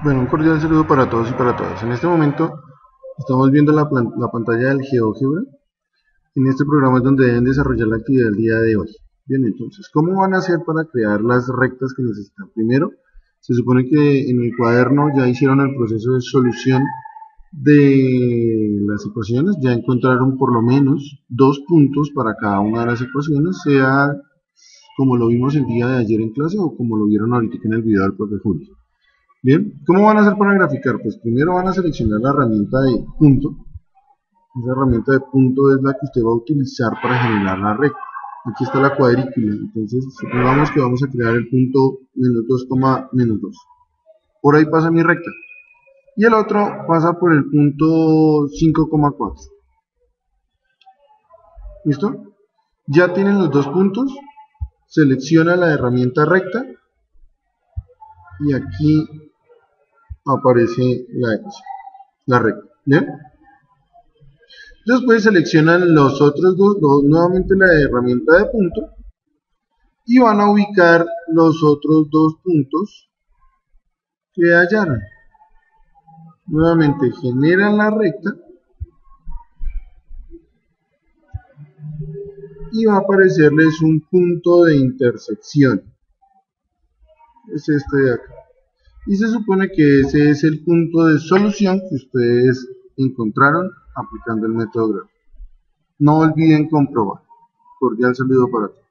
Bueno, un cordial saludo para todos y para todas. En este momento estamos viendo la, la, pantalla del GeoGebra. En este programa es donde deben desarrollar la actividad del día de hoy. Bien, entonces, ¿cómo van a hacer para crear las rectas que necesitan? Primero, se supone que en el cuaderno ya hicieron el proceso de solución de las ecuaciones, ya encontraron por lo menos dos puntos para cada una de las ecuaciones, sea como lo vimos el día de ayer en clase o como lo vieron ahorita en el video del profe Julio. Bien, ¿cómo van a hacer para graficar? Pues primero van a seleccionar la herramienta de punto. Esa herramienta de punto es la que usted va a utilizar para generar la recta. Aquí está la cuadrícula, entonces supongamos que vamos a crear el punto menos 2, menos 2. Por ahí pasa mi recta. Y el otro pasa por el punto 5,4. ¿Listo? Ya tienen los dos puntos. Selecciona la herramienta recta. Y aquí aparece la, la recta. ¿Bien? Después seleccionan los otros dos, nuevamente la herramienta de punto y van a ubicar los otros dos puntos que hallaron. Nuevamente generan la recta y va a aparecerles un punto de intersección. Es este de acá y se supone que ese es el punto de solución que ustedes encontraron aplicando el método gráfico. No olviden comprobar. Cordial saludo para todos.